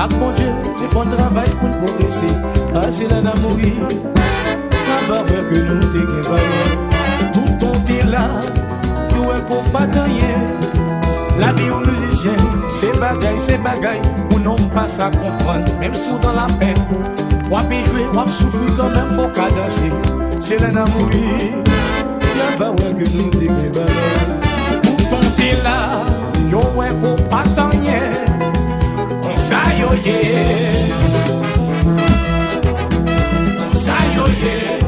Ak bon Dje, li fon travay pou l'progresi Asi la nan mouri Nan vaveur ke nou te gen vaye Touton te la Yo el pou patanye La vi ou muzisyen Se bagay, se bagay Ou non pas sa kompran Mem sou dan la pen Wap e jwe, wap soufri Kan men fok a dansi Se la nan mouri Nan vaveur ke nou te gen vaye Touton te la Yo el pou patanye Sayo ye, sayo ye.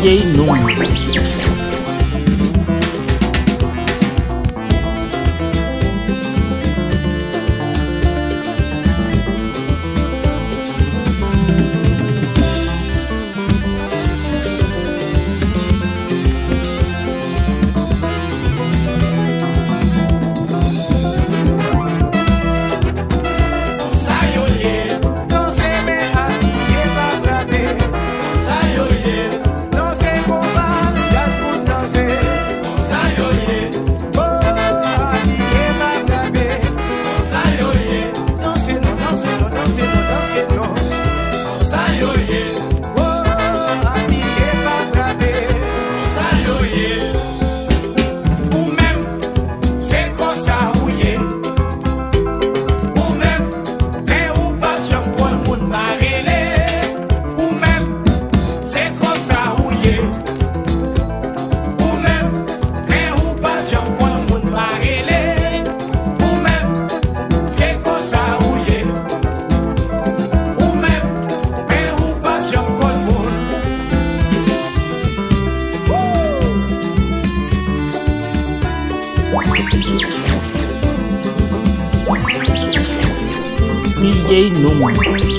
DJ Nuno. DJ Num.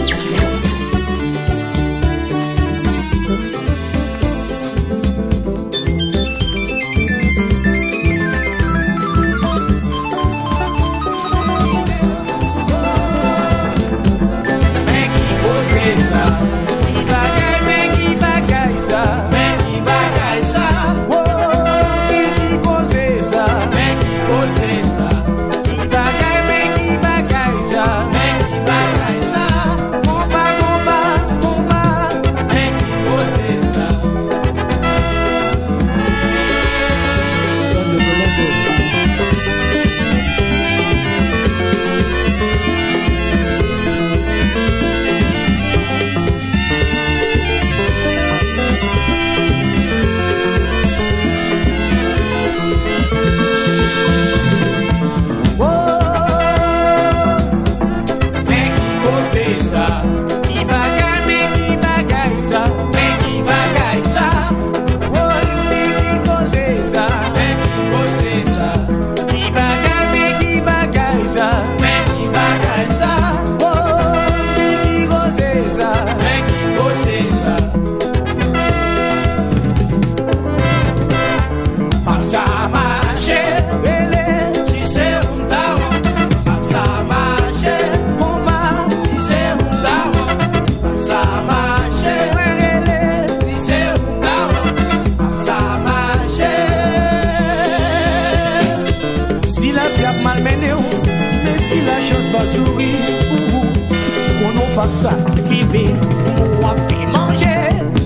Fak sa Ki be pou mwa fi manje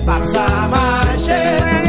Fak sa mache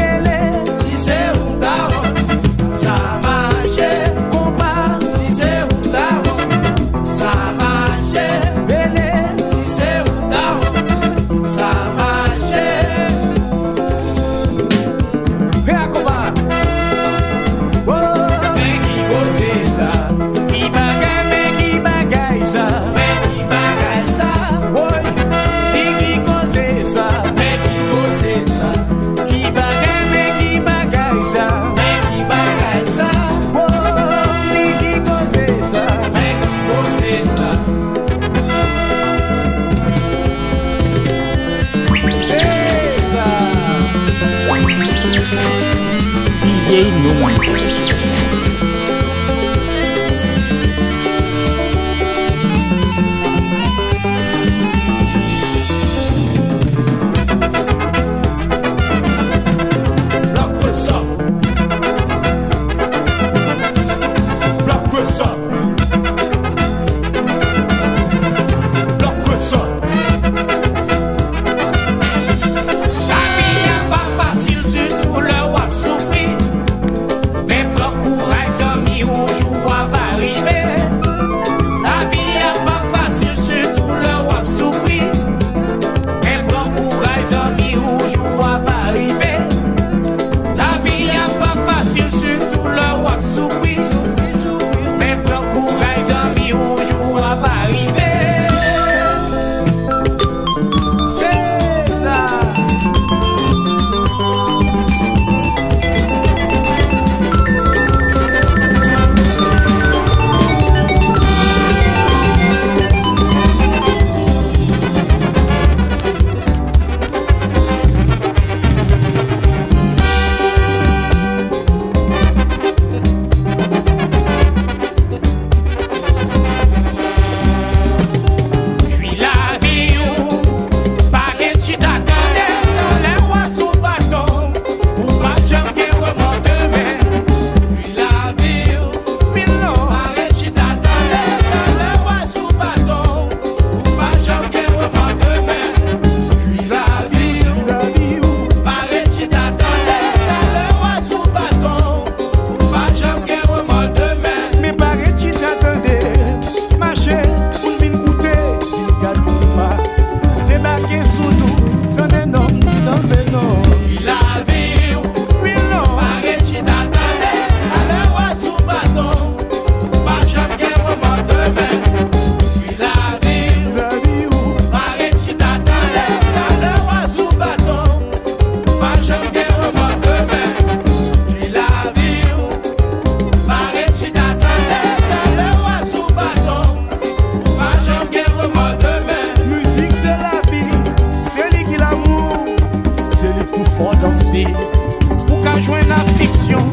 Ou ka jwen la fiksyon.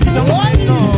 Ti dans le nord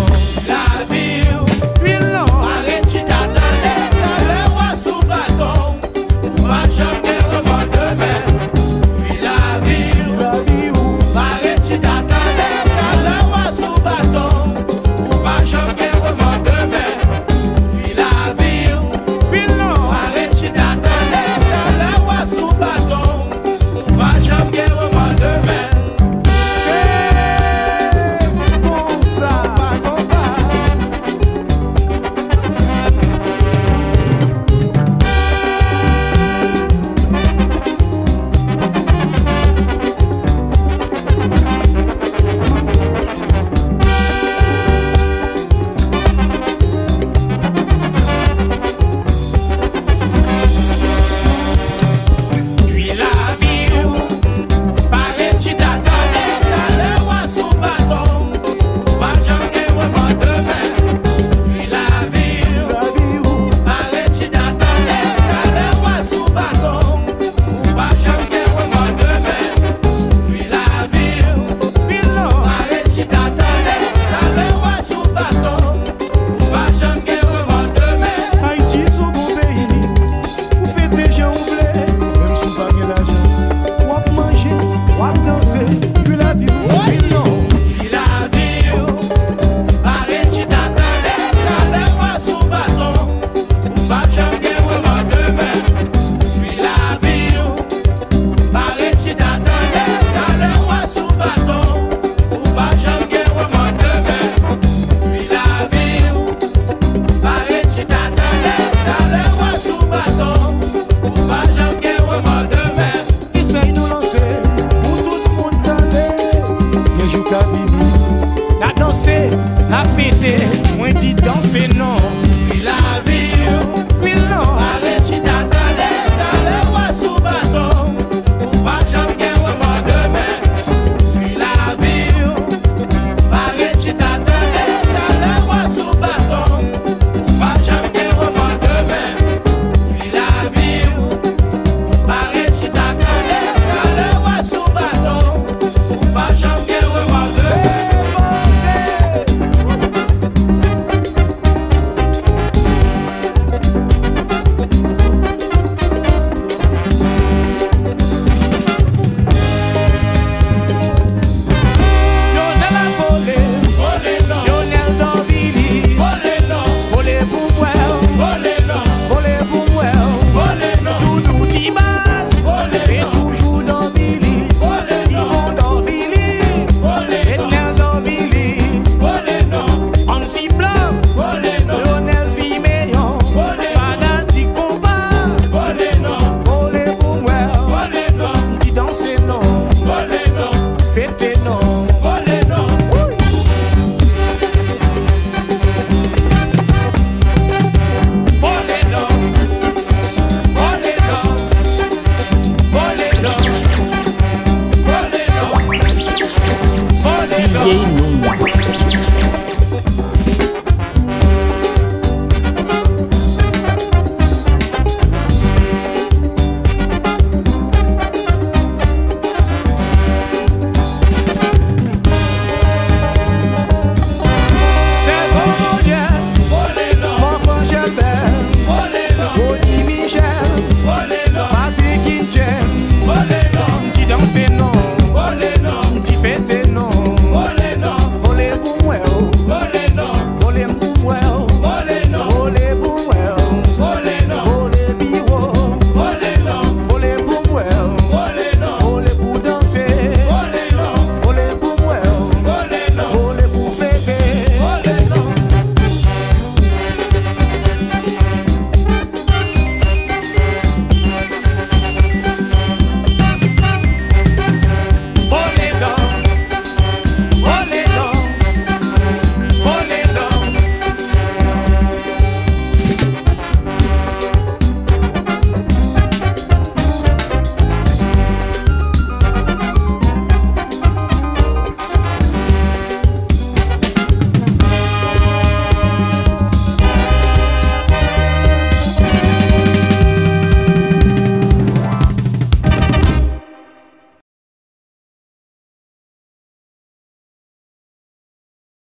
danser, la fête, moins dit danser non. C'est la vie. Oh.